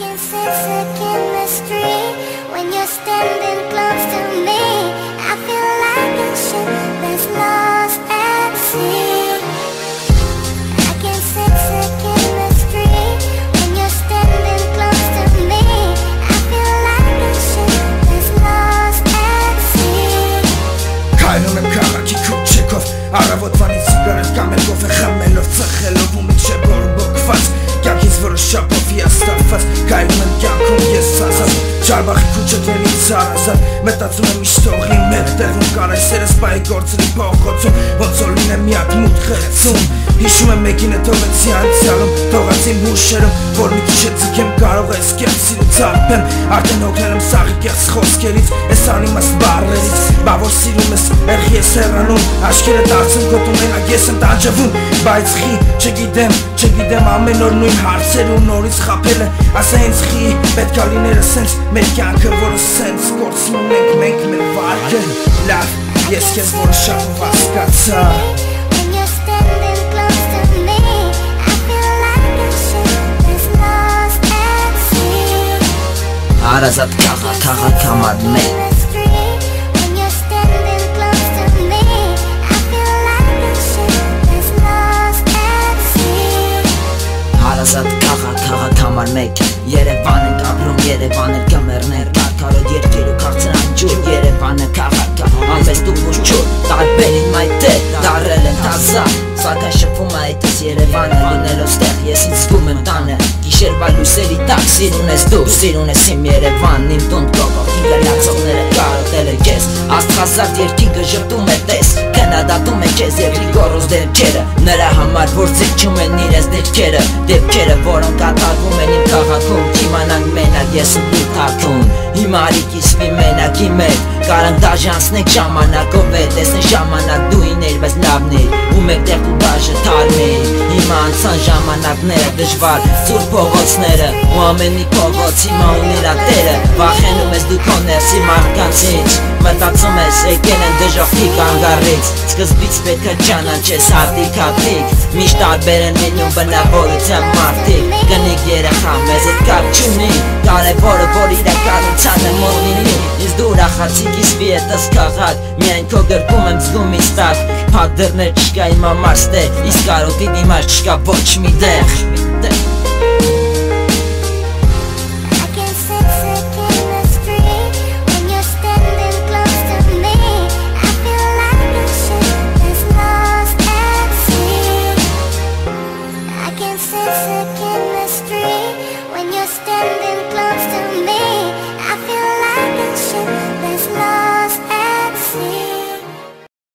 I can sense the chemistry when you're standing close to me. I feel like a ship that's lost at sea. I can sense the chemistry when you're standing close to me. I feel like a ship that's lost at sea. barba, recrute até nisso արազատ Մտածում եմ միշտ օղի մեր տեղում կար այս երես բայի գործերի փողոցում Ոնց որ լինեմ միակ մութ խեցում Հիշում եմ մեկին է թողեցի անցյալում Թողացի հուշերում որ մի քիչ ձգեմ կարող է սկերցի ու ցապեմ Արդեն հոգնել եմ սաղի կեղծ խոսքերից Ես անիմաստ բարերից Բա որ սիրում ես երխի ես հեռանում Աշկերը դարձում գոտում մենակ ես եմ տանջվում Բայց խի չգիտեմ չգիտեմ ամեն օր նույն հարցեր ու նորից խապել է Ասա ինձ խի պետքա լիները սենց մեր կյանքը որը սենց կորցնում ենք մենք մեր վարկը Լավ ես քեզ որը շատ հասկացա When you're standing close to me, I feel like a ship that's lost at sea. Հարազատ քաղաք, քաղաք համար մեկ Chemistry when you're standing close to me, I feel like a ship that's lost at sea. Հարազատ քաղաք, քաղաք համար մեկ Երևան ենք ապրում, Երևան էլ կմեռներ Կարկարոտ երկիր ուր ջուր Տարբերին մայտե, դարել են տազա Սակայն շփում է այդպես Երևանը Լինելով ստեղ ես ինձ զգում եմ տանը Գիշերվա լույսերի տակ սիրուն ես դու Սիրուն ես իմ Երևանն, իմ տուն կողով Իմ գլացողները կարոտել է քեզ Աստղազատ երկինքը ժպտում է տես Կնադատում է քեզ երկրի գորոզ դեպքերը Նրա համար որ ձգչում են իրենց դեպքերը Դեպքերը որոնք կատարվում են իմ քաղաքում Չիմանանք մենակ ես ու դու թաքուն Հիմա արիկիսվի մենակի մեջ Կարանք դաժանցնենք ժամանակով է Տեսնեն ժամանակ դու իներ բայց լավներ Ու մեկտեղ դու դաժը թարմեր Հիմա անցան ժամանակները դժվար Ծուր փողոցները ու ամեն մի փողոց հիմա ուներ ատերը Վախենում ես դու քո ներսի մարդկանցից Մտածում եկել են դժոխքի կանգառից Սկզբից պետք է ճանաչես հատիկ հատիկ Միշտ տարբեր են լինում բնավորության մարդիկ Կնիկ երեխա մեզ հետ կապ չունի Կարևորը որ իրականությանը մոտ լինի Ինձ դու ուրախացի կիսվի հետս քաղաք Միայն քո գրկում եմ զգում ինձ տակ Փակ դռներ չկա իմ համար ստե Իսկ կարոտի դիմաց չկա ոչ մի տեղ